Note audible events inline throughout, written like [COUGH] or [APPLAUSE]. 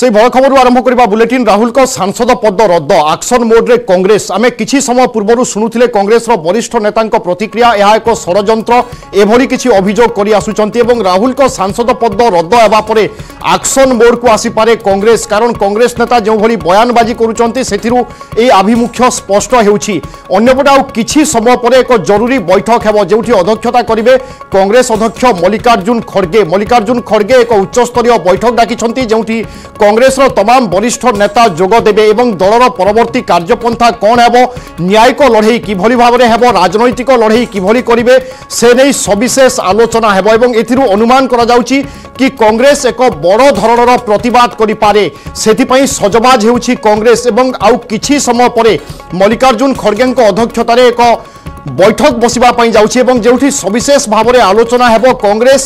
সেই বড় খবর আরম্ভ করা বুলেটিন রাহুল সাংসদ পদ রদ্দ আকশন মোড্রে কংগ্রেস আমি কিছু সময় পূর্বর শুণুলে কংগ্রেসর বরিষ্ঠ নেতা প্রতিক্রিয়া এক ষড়যন্ত্র এভাবে কিছু অভিযোগ করে আসুচার এবং রাহুল সাংসদ পদ রদ্দ হওয়া পরে আকশন ବୋର୍ଡକୁ ଆସିପାରେ କଂଗ୍ରେସ କାରଣ କଂଗ୍ରେସ ନେତା ଯେଉଁଭଳି ବୟାନବାଜି କରୁଛନ୍ତି ସେଥିରୁ ଏହି ଆଭିମୁଖ୍ୟ ସ୍ପଷ୍ଟ ହେଉଛି ଅନ୍ୟପଟେ ଆଉ କିଛି ସମୟ ପରେ ଏକ ଜରୁରୀ ବୈଠକ ହେବ ଯେଉଁଠି ଅଧ୍ୟକ୍ଷତା କରିବେ କଂଗ୍ରେସ ଅଧ୍ୟକ୍ଷ ମଲ୍ଲିକାର୍ଜୁନ ଖଡ଼ଗେ ମଲ୍ଲିକାର୍ଜୁନ ଖଡ଼ଗେ ଏକ ଉଚ୍ଚସ୍ତରୀୟ ବୈଠକ ଡାକିଛନ୍ତି ଯେଉଁଠି କଂଗ୍ରେସର ତମାମ ବରିଷ୍ଠ ନେତା ଯୋଗ ଦେବେ ଏବଂ ଦଳର ପରବର୍ତ୍ତୀ କାର୍ଯ୍ୟପନ୍ଥା କ'ଣ ହେବ ନ୍ୟାୟିକ ଲଢ଼େଇ କିଭଳି ଭାବରେ ହେବ ରାଜନୈତିକ ଲଢ଼େଇ କିଭଳି କରିବେ ସେ ନେଇ ସବିଶେଷ ଆଲୋଚନା ହେବ ଏବଂ ଏଥିରୁ ଅନୁମାନ କରାଯାଉଛି কি কংগ্রেস এক বড় ধরনের প্রতবাদ করে পারে? সেপাই সজবাজ হচ্ছে কংগ্রেস এবং আউ কিছু সময় পরে মল্লিকার্জুন খড়গে অধ্যক্ষতার এক বৈঠক বসিবা যাচ্ছে এবং যেটি সবিশেষ ভাবে আলোচনা হব কংগ্রেস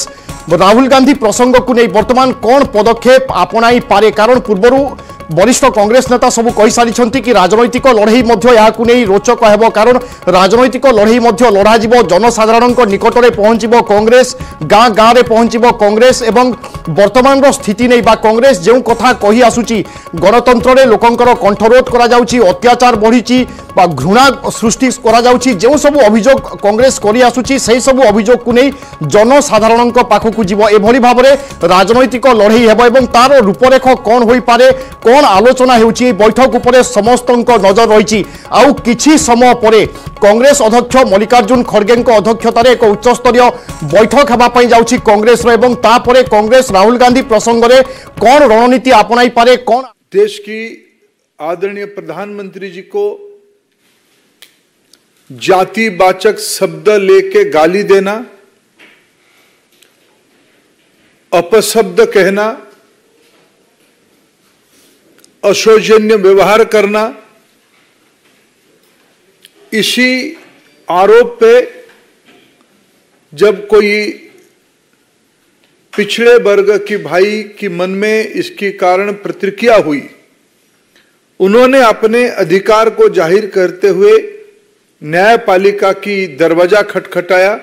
রাহুল গান্ধী প্রসঙ্গক বর্তমান কোণ পদক্ষেপ আপনাই পারে? কারণ পূর্বর বরিষ্ঠ কংগ্রেস নেতা সবু কইসারিছেন কি রাজনৈতিক লড়াই মধ্যে এখন নেই রোচক হব, কারণ রাজনৈতিক লড়াই মধ্যে লড়া যাব জনসাধারণ নিকটে পৌঁছব কংগ্রেস গাঁ গাঁরে পৌঁছব কংগ্রেস এবং বর্তমান স্থিতি নেই বা কংগ্রেস যে কথা কহি আসুচি গণতন্ত্রে লোকর কণ্ঠরোধ করা যাচ্ছি অত্যাচার বড়িছি বা ঘৃণা সৃষ্টি করা যাচ্ছি যে সব অভিযোগ কংগ্রেস করে আসুচি সেই সব অভিযোগকে নেই জনসাধারণ পাখক যাব এভাবে ভাবে রাজনৈতিক লড়াই হব এবং তার রূপরেখ কণ হয়ে পড়ে কণ বর্তমান আলোচনা হচ্ছে এই বৈঠক উপরে সমস্ত নজর রয়েছে আউ কিছু সময় পরে কংগ্রেস অধ্যক্ষ মল্লিকার্জুন খড়গে অধ্যক্ষতার এক উচ্চস্তরীয় বৈঠক হওয়া যাচ্ছি কংগ্রেসর এবং তাপরে কংগ্রেস রাহুল গান্ধী প্রসঙ্গে কণ रणनीति अपनाई पारे कौन देश की आदरणीय प्रधानमंत्री जी को जाति वाचक शब्द लेके गाली देना अपशब्द कहना अशोचनीय व्यवहार करना, इसी आरोप पे जब कोई पिछड़े वर्ग की भाई की मन में इसके कारण प्रतिक्रिया हुई, उन्होंने अपने अधिकार को ज़ाहिर करते हुए न्यायपालिका की दरवाज़ा खटखटाया।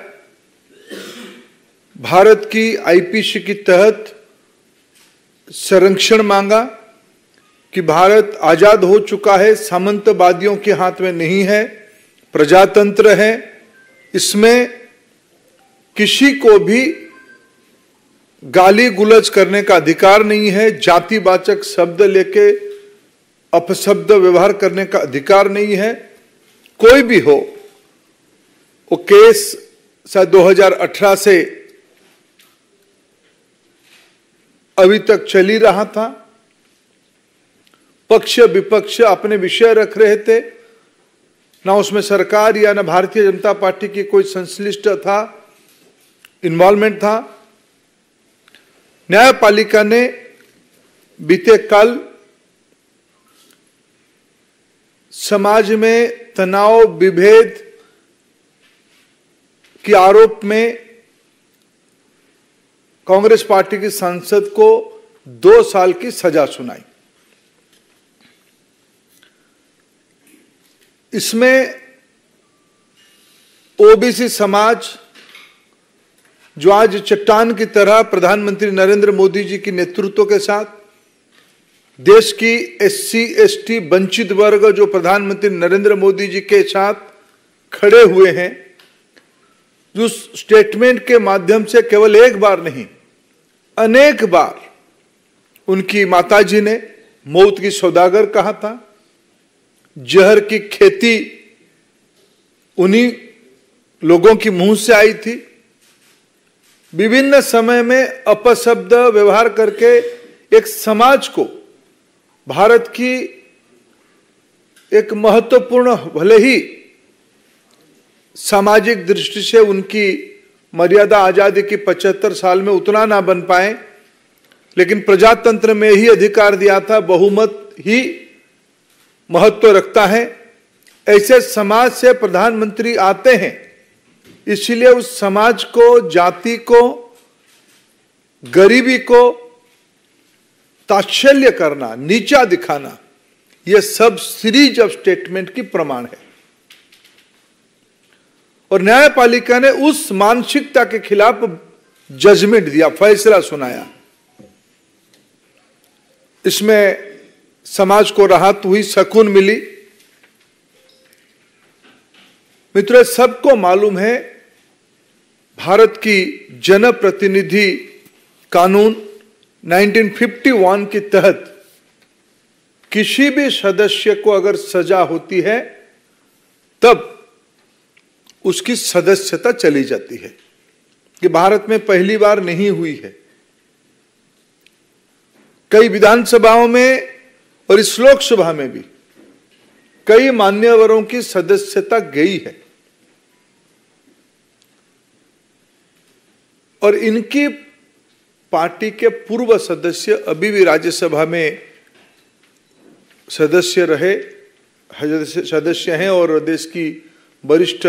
भारत की आईपीसी के तहत संरक्षण मांगा। कि भारत आज़ाद हो चुका है, सामंतवादियों के हाथ में नहीं है, प्रजातंत्र है। इसमें किसी को भी गाली गुलज करने का अधिकार नहीं है, जातिवाचक शब्द लेके अपशब्द व्यवहार करने का अधिकार नहीं है। कोई भी हो, वो केस शायद 2018 से अभी तक चल ही रहा था। पक्ष विपक्ष अपने विषय रख रहे थे। ना उसमें सरकार या ना भारतीय जनता पार्टी की कोई संश्लिष्ट था इन्वॉल्वमेंट था। न्यायपालिका ने बीते कल समाज में तनाव, विभेद के आरोप में कांग्रेस पार्टी की सांसद को दो साल की सजा सुनाई। इसमें ओबीसी समाज, जो आज चट्टान की तरह प्रधानमंत्री नरेंद्र मोदी जी के नेतृत्व के साथ देश की एससी, एसटी, वंचित वर्ग, जो प्रधानमंत्री नरेंद्र मोदी जी के साथ खड़े हुए हैं जो स्टेटमेंट के माध्यम से केवल एक बार नहीं, अनेक बार उनकी माताजी ने मौत की सौदागर कहा था। जहर की खेती उन्हीं लोगों की मुँह से आई थी। विभिन्न समय में अपशब्द व्यवहार करके एक समाज को, भारत की एक महत्वपूर्ण, भले ही सामाजिक दृष्टि से उनकी मर्यादा आज़ादी की 75 साल में उतना ना बन पाए, लेकिन प्रजातंत्र में ही अधिकार दिया था, बहुमत ही महत्व रखता है। ऐसे समाज से प्रधानमंत्री आते हैं, इसलिए उस समाज को, जाति को, गरीबी को ताच्छल्य करना, नीचा दिखाना यह सब सीरीज़ ऑफ़ स्टेटमेंट की प्रमाण है। और न्यायपालिका ने उस मानसिकता के खिलाफ जजमेंट दिया, फैसला सुनाया। इसमें समाज को राहत हुई, सकून मिली। मित्रों, सबको मालूम है, भारत की जनप्रतिनिधि कानून 1951 के तहत किसी भी सदस्य को अगर सजा होती है, तब उसकी सदस्यता चली जाती है। कि भारत में पहली बार नहीं हुई है। कई विधानसभाओं में और इस लोकसभा में भी। कई मान्यवरों की सदस्यता गई है। और इनकी पार्टी के पूर्व सदस्य अभी भी राज्यसभा में सदस्य रहे, सदस्य हैं और देश की वरिष्ठ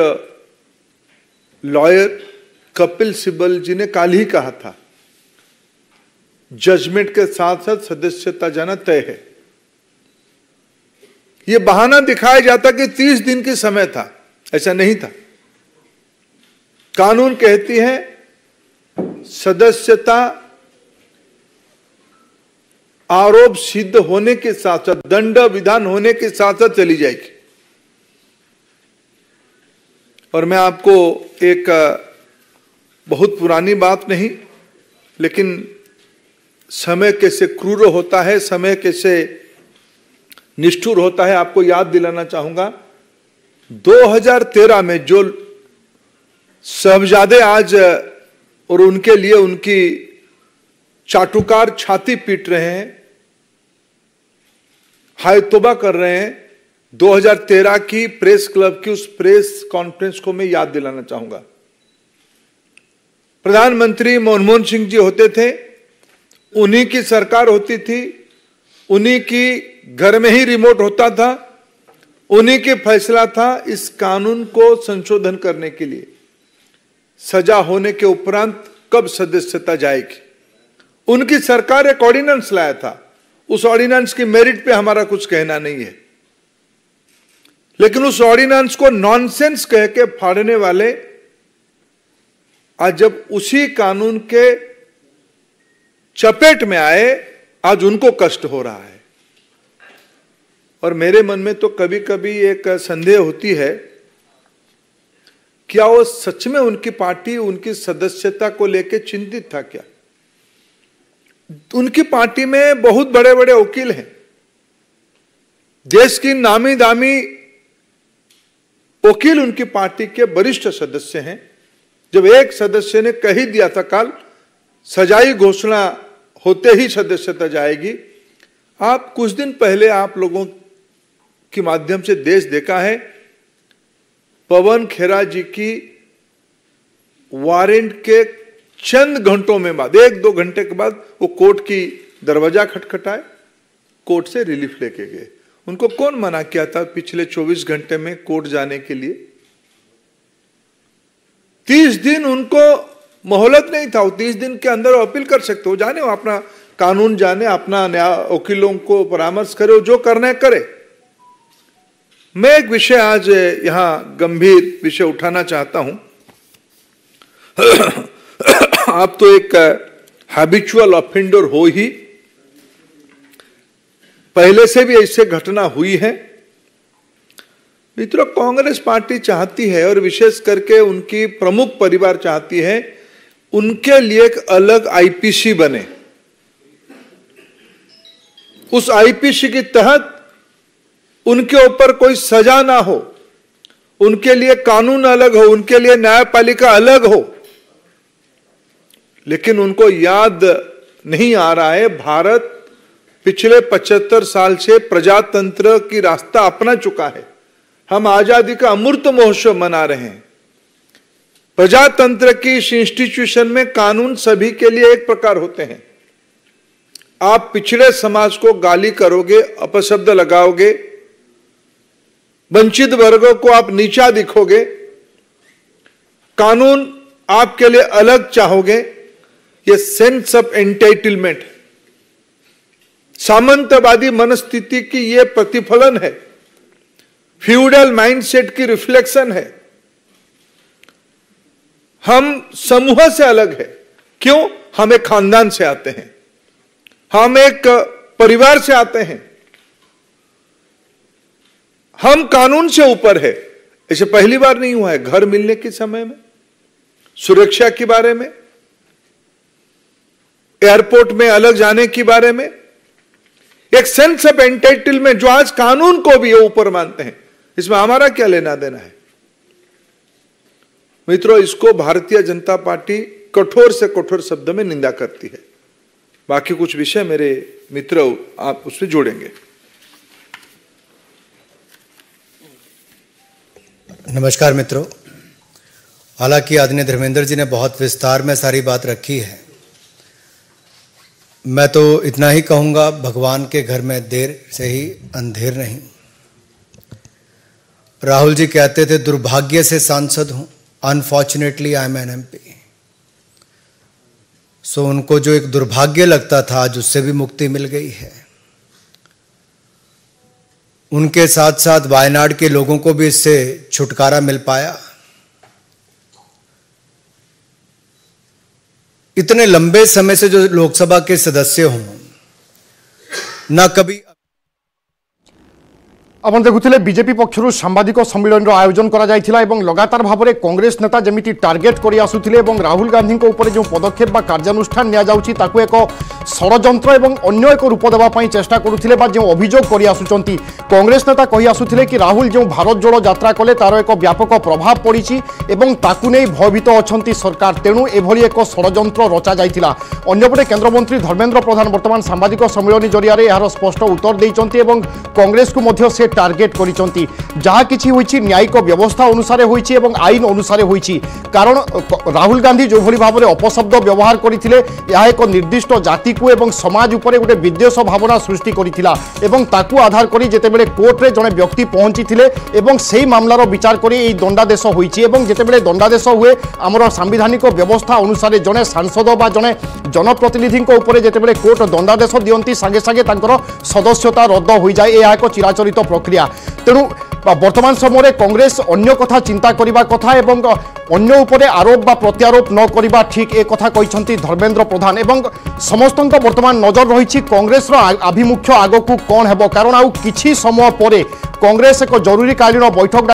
लॉयर कपिल सिब्बल जी ने काल ही कहा था, जजमेंट के साथ साथ सदस्यता जाना तय है। यह बहाना दिखाया जाता कि 30 दिन के समय था, ऐसा नहीं था। कानून कहती है, सदस्यता आरोप सिद्ध होने के साथ साथ, दंड विधान होने के साथ साथ चली जाएगी। और मैं आपको एक, बहुत पुरानी बात नहीं, लेकिन समय कैसे क्रूर होता है, समय कैसे निष्ठुर होता है, आपको याद दिलाना चाहूँगा। 2013 में जो साहबजादे आज, और उनके लिए उनकी चाटुकार छाती पीट रहे हैं, हाय तोबा कर रहे हैं 2013 की प्रेस क्लब की उस प्रेस कॉन्फ्रेंस को मैं याद दिलाना चाहूँगा। प्रधानमंत्री मनमोहन सिंह जी होते थे, उन्हीं की सरकार होती थी उन्हीं की घर में ही रिमोट होता था, उन्हीं के फैसला था इस कानून को संशोधन करने के लिए। सजा होने के उपरांत कब सदस्यता जाएगी? उनकी सरकार एक ऑर्डिनेंस लाया था। उस ऑर्डिनेंस की मेरिट पे हमारा कुछ कहना नहीं है। लेकिन उस ऑर्डिनेंस को नॉनसेंस कह के फाड़ने वाले आज जब उसी कानून के चपेट में आए आज उनको कष्ट हो रहा है। और मेरे मन में तो कभी कभी एक संदेह होती है, क्या वो सच में उनकी पार्टी, उनकी सदस्यता को लेकर चिंतित था क्या? उनकी पार्टी में बहुत बड़े बड़े वकील हैं। देश की नामी दामी वकील उनकी पार्टी के वरिष्ठ सदस्य हैं। जब एक सदस्य ने कही दिया था, कल, सजाई घोषणा होते ही सदस्यता जाएगी। आप कुछ दिन पहले आप लोगों के माध्यम से देश देखा है। पवन खेरा जी की वारंट के चंद घंटों में बाद, एक दो घंटे के बाद वो कोर्ट की दरवाज़ा खटखटाए, कोर्ट से रिलीफ लेके गए। उनको कौन मना किया था पिछले 24 घंटे में कोर्ट जाने के लिए? तीस दिन उनको मोहलत नहीं था। वो तीस दिन के अंदर अपील कर सकते हो। जाने वो अपना कानून जाने, अपना न्याय वकीलों को परामर्श करे जो करना है करे। मैं एक विषय आज यहाँ गंभीर विषय उठाना चाहता हूँ। [COUGHS] आप तो एक हैबिचुअल ऑफेंडर हो ही। पहले से भी ऐसे घटना हुई है। मित्रों, कांग्रेस पार्टी चाहती है और विशेष करके उनकी प्रमुख परिवार चाहती है उनके लिए एक अलग आईपीसी बने। उस आईपीसी के तहत उनके ऊपर कोई सजा ना हो, उनके लिए कानून अलग हो, उनके लिए न्यायपालिका अलग हो, लेकिन उनको याद नहीं आ रहा है, भारत पिछले 75 साल से प्रजातंत्र की रास्ता अपना चुका है। हम आज़ादी का अमृत महोत्सव मना रहे हैं। प्रजातंत्र की इस इंस्टीट्यूशन में कानून सभी के लिए एक प्रकार होते हैं। आप पिछड़े समाज को गाली करोगे, अपशब्द लगाओगे, वंचित वर्गों को आप नीचा दिखोगे, कानून आपके लिए अलग चाहोगे, ये सेंस ऑफ़ एंटाइटलमेंट सामंतवादी मनस्थिति की ये प्रतिफलन है। फ्यूडल माइंडसेट की रिफ्लेक्शन है। हम समूह से अलग है। क्यों? हम एक खानदान से आते हैं। हम एक परिवार से आते हैं। हम कानून से ऊपर है। ऐसे पहली बार नहीं हुआ है घर मिलने के समय में, सुरक्षा के बारे में, एयरपोर्ट में अलग जाने के बारे में। एक सेंस ऑफ़ एंटाइटलमेंट जो आज कानून को भी ऊपर मानते हैं। इसमें हमारा क्या लेना देना है? मित्रों, इसको भारतीय जनता पार्टी कठोर से कठोर शब्द में निंदा करती है। बाकी कुछ विषय मेरे मित्र आप उसमें जोड़ेंगे। नमस्कार मित्रों। हालाँकि आदरणीय धर्मेंद्र जी ने बहुत विस्तार में सारी बात रखी है। मैं तो इतना ही कहूँगा, भगवान के घर में देर से ही अंधेर नहीं। राहुल जी कहते थे, दुर्भाग्य से सांसद हूँ। Unfortunately I am an M P so उनको जो एक दुर्भाग्य लगता था, आज उससे भी मुक्ति मिल गई है। उनके साथ साथ वायनाड के लोगों को भी इससे छुटकारा मिल पाया। इतने लंबे समय से जो लोकसभा के सदस्य हों, ना कभी আপনার দেখুলে বিজেপি পক্ষ সাংবাদিক সম্মিলনীর আয়োজন করা যাই এবং লগাতার ভাবে কংগ্রেস নেতা যেমি টার্গেট করে আসুলে এবং রাহুল গান্ধী উপরে যে পদক্ষেপ বা কার্যানুষ্ঠান নিয়ে নিয়াযাচ্ছে তাকে এক ষড়যন্ত্র এবং অন্য এক রূপ দেওয়া চেষ্টা করুলে বা যে অভিযোগ করে আসুচার কংগ্রেস নেতা কহি আসুলে কি রাহুল যে ভারত জোড় যাত্রা কলে তার এক ব্যাপক প্রভাব পড়ছে এবং তাকে নিয়ে ভয়ভীত অনেক সরকার তেণু এভাবে এক ষড়যন্ত্র রচা যাই অন্যপটে কেন্দ্রমন্ত্রী ধর্মেন্দ্র প্রধান বর্তমান সাংবাদিক সম্মিলনী জরিয়া এর স্পষ্ট উত্তর দিয়েছেন এবং কংগ্রেসকে সে টার্গেট করেছেন যা কিছু হয়েছে ন্যায়িক ব্যবস্থা অনুসারে হয়েছে এবং আইন অনুসারে হয়েছে কারণ রাহুল গান্ধী যেভাবে ভাবে অপশব্দ ব্যবহার করে এক নির্দিষ্ট জাতিকে এবং সমাজ উপরে গোটে বিদ্বেষ ভাবনা সৃষ্টি করে এবং তাকে আধার করে যেতবে কোর্টে জনে ব্যক্তি পৌঁছি এবং সেই মামলার বিচার করে এই দণ্ডাদেশ হয়েছে এবং যেতবে দণ্ডাদেশ হুয়ে আমার সাংবিধানিক ব্যবস্থা অনুসারে জনে সাংসদ বা জনে জনপ্রতিনিধি উপরে যেতবে কোর্ট দণ্ডাদেশ দিকে সাগে সাগে তাঁর সদস্যতা রদ্দ হয়ে যায় এ এক চিরাচরিত প্রক্রিয়া। প্রক্রিয়া। তেমন বর্তমান সময়ে কংগ্রেস অন্য কথা চিন্তা করা কথা এবং অন্য উপরে আরোপ বা প্রত্যারোপ ন করা ঠিক এ কথা কিন্তু ধর্মেন্দ্র প্রধান এবং সমস্ত বর্তমান নজর রয়েছে কংগ্রেসর আভিমুখ্য আগকু কণ হব। কারণ আউ কিছু সময় পরে কংগ্রেস এক জরুরীকালীন বৈঠক